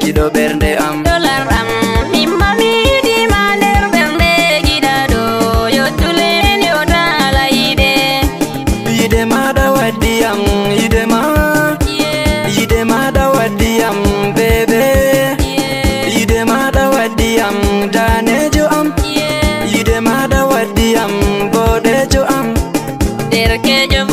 giɗo ɓernde am dolar am imma mi yiɗima nder ɓernde giɗa ɗo yottuleni o taala yiɗe yiɗe maɗa waddi am yiɗe ma yiɗe maɗa waddi am bebe yiɗe maɗa waddi am danejo am yiɗe maɗa waddi am boɗejo am derkejo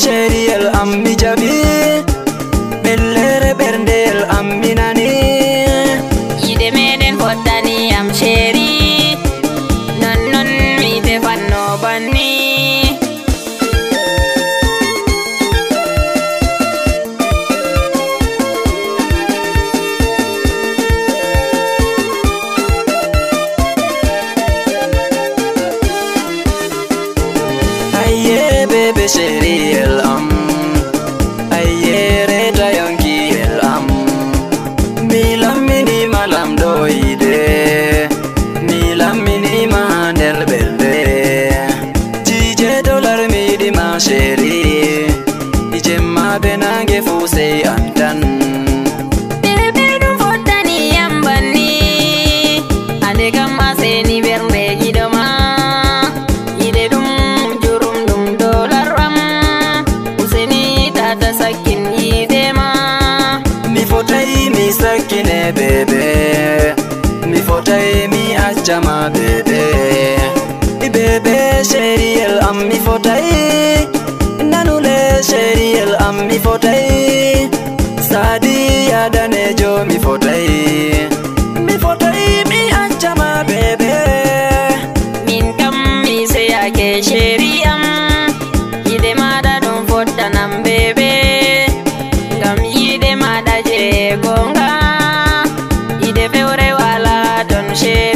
sheriyel mm. am mi jaɓi ɓellere ɓerndeyel am minani bishiriyel l'am ayyereta yonkiyel am mi lamminima lamɗo yide mi lamminima nder ɓelde jije dolar mi yiɗima sheri jemma be nange fu sey anta mi fotai sadiya danejo mi fotai mi fotai mi accama bebe min kam mi seyake sheriyam yide maɗa da ɗum foddanam bebe ngam yide maɗa da je gonga yide fewre wala don sheri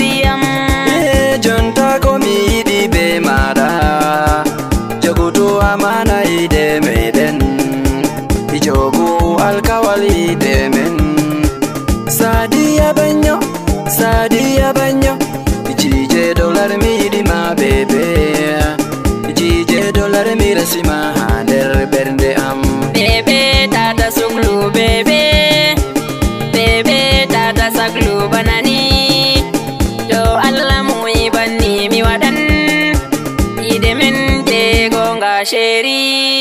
dollar mi resima nder bernde am bebe tata suklu bebe bebe tata saklu banani do allah mu banni mi waɗan ide men gonga sheri